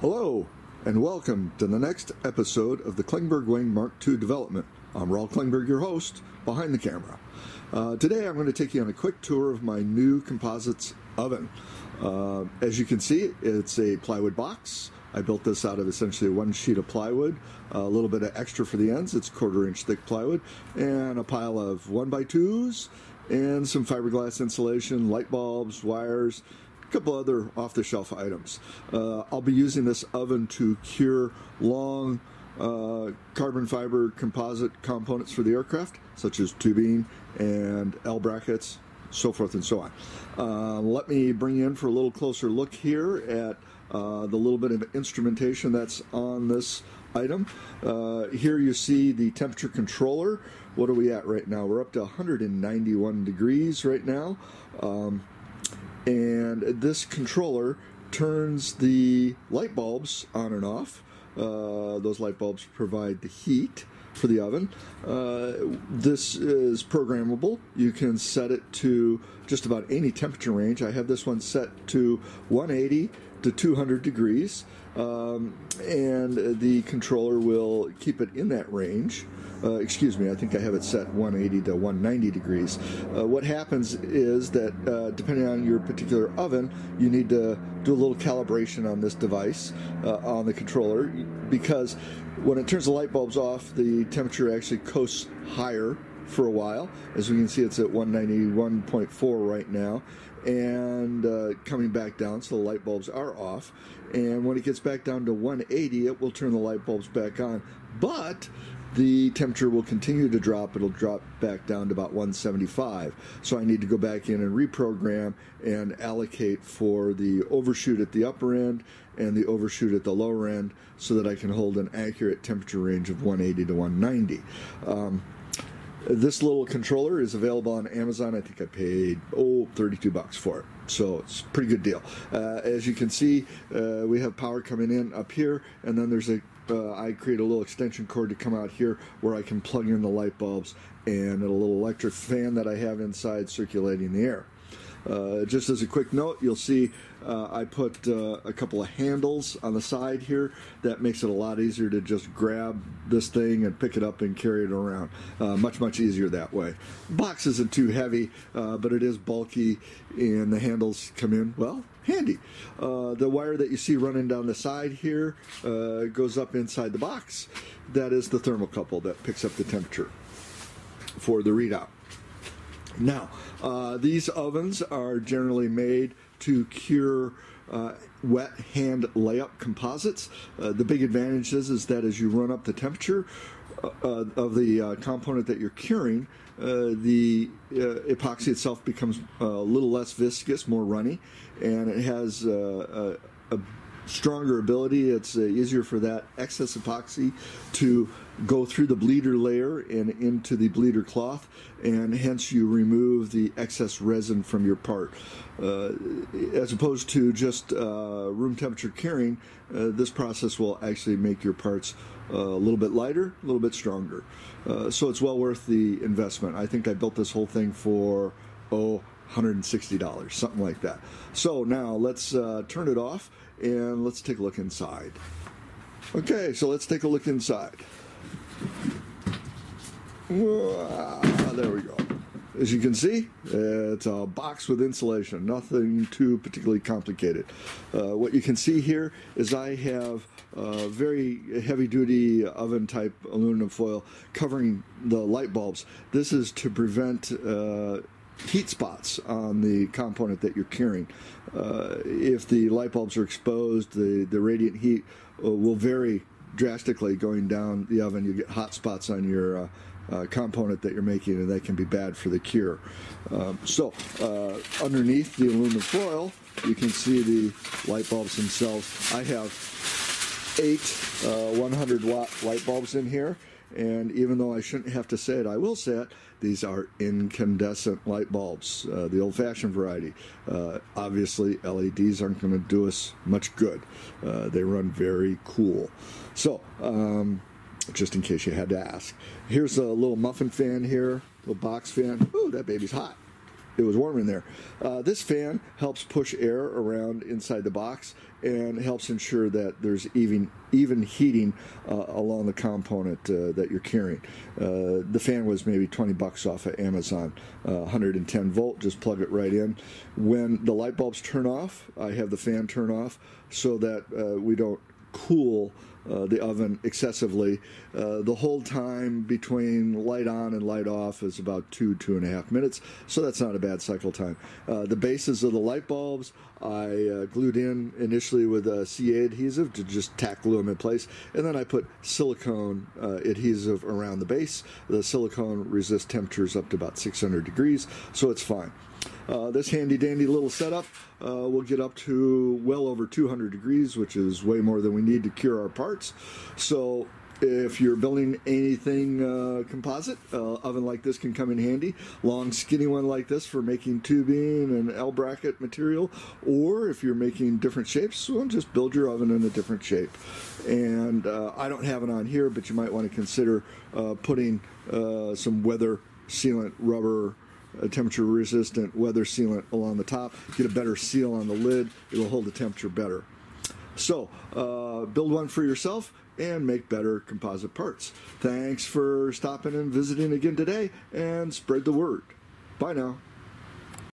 Hello, and welcome to the next episode of the Klingberg Wing Mark II development. I'm Raul Klingberg, your host, behind the camera. Uh, today I'm going to take you on a quick tour of my new composites oven. Uh, as you can see, it's a plywood box. I built this out of essentially one sheet of plywood, a little bit of extra for the ends, it's quarter inch thick plywood, and a pile of one by twos, and some fiberglass insulation, light bulbs, wires, couple other off the shelf items. Uh, I'll be using this oven to cure long uh, carbon fiber composite components for the aircraft, such as tubing and L brackets, so forth and so on. Uh, let me bring you in for a little closer look here at uh, the little bit of instrumentation that's on this item. Uh, here you see the temperature controller. What are we at right now? We're up to 191 degrees right now. Um, and this controller turns the light bulbs on and off. Uh, those light bulbs provide the heat for the oven. Uh, this is programmable. You can set it to just about any temperature range. I have this one set to 180 to 200 degrees, um, and the controller will keep it in that range. Uh, excuse me, I think I have it set 180 to 190 degrees. Uh, what happens is that uh, depending on your particular oven, you need to do a little calibration on this device uh, on the controller because when it turns the light bulbs off, the temperature actually coasts higher for a while. As we can see, it's at 191.4 right now, and uh, coming back down, so the light bulbs are off. And when it gets back down to 180, it will turn the light bulbs back on. But the temperature will continue to drop. It'll drop back down to about 175. So I need to go back in and reprogram and allocate for the overshoot at the upper end and the overshoot at the lower end so that I can hold an accurate temperature range of 180 to 190. Um, this little controller is available on Amazon. I think I paid oh 32 bucks for it. So it's a pretty good deal. Uh, as you can see, uh, we have power coming in up here, and then there's a uh, I create a little extension cord to come out here where I can plug in the light bulbs and a little electric fan that I have inside circulating the air. Uh, just as a quick note, you'll see uh, I put uh, a couple of handles on the side here. That makes it a lot easier to just grab this thing and pick it up and carry it around. Uh, much, much easier that way. Box isn't too heavy, uh, but it is bulky, and the handles come in, well, handy. The wire that you see running down the side here goes up inside the box. That is the thermocouple that picks up the temperature for the readout. Now, uh, these ovens are generally made to cure uh, wet hand layup composites. Uh, the big advantage is, is that as you run up the temperature uh, uh, of the uh, component that you're curing, the epoxy itself becomes a little less viscous, more runny, and it has a, a stronger ability. It's uh, easier for that excess epoxy to go through the bleeder layer and into the bleeder cloth, and hence you remove the excess resin from your part. Uh, as opposed to just uh, room temperature curing, uh, this process will actually make your parts uh, a little bit lighter, a little bit stronger. Uh, so it's well worth the investment. I think I built this whole thing for, oh, $160, something like that. So now let's uh, turn it off and let's take a look inside. Okay, so let's take a look inside. there we go. As you can see, it's a box with insulation, nothing too particularly complicated. Uh, what you can see here is I have very heavy duty oven type aluminum foil covering the light bulbs. This is to prevent uh, heat spots on the component that you're curing. Uh, if the light bulbs are exposed, the, the radiant heat uh, will vary drastically going down the oven. You get hot spots on your uh, uh component that you're making, and that can be bad for the cure. Um, so, uh, underneath the aluminum foil, you can see the light bulbs themselves. I have eight uh, 100 watt light bulbs in here. And even though I shouldn't have to say it, I will say it. These are incandescent light bulbs, uh, the old fashioned variety. Uh, obviously, LEDs aren't going to do us much good. Uh, they run very cool. So, um, just in case you had to ask, here's a little muffin fan here, little box fan. Ooh, that baby's hot. It was warm in there. Uh, this fan helps push air around inside the box and helps ensure that there's even even heating uh, along the component uh, that you're carrying. Uh, the fan was maybe 20 bucks off of Amazon, uh, 110 volt. Just plug it right in. When the light bulbs turn off, I have the fan turn off so that uh, we don't cool uh, the oven excessively. Uh, the whole time between light on and light off is about two, two and a half minutes, so that's not a bad cycle time. Uh, the bases of the light bulbs I uh, glued in initially with a CA adhesive to just tack glue them in place, and then I put silicone uh, adhesive around the base. The silicone resists temperatures up to about 600 degrees, so it's fine. Uh, this handy dandy little setup uh, will get up to well over 200 degrees, which is way more than we need to cure our parts. So if you're building anything uh, composite, uh, oven like this can come in handy. Long, skinny one like this for making tubing and L bracket material, or if you're making different shapes, well, just build your oven in a different shape. And uh, I don't have it on here, but you might want to consider uh, putting uh, some weather sealant rubber a temperature resistant weather sealant along the top. Get a better seal on the lid, it'll hold the temperature better. So, uh, build one for yourself and make better composite parts. Thanks for stopping and visiting again today and spread the word. Bye now.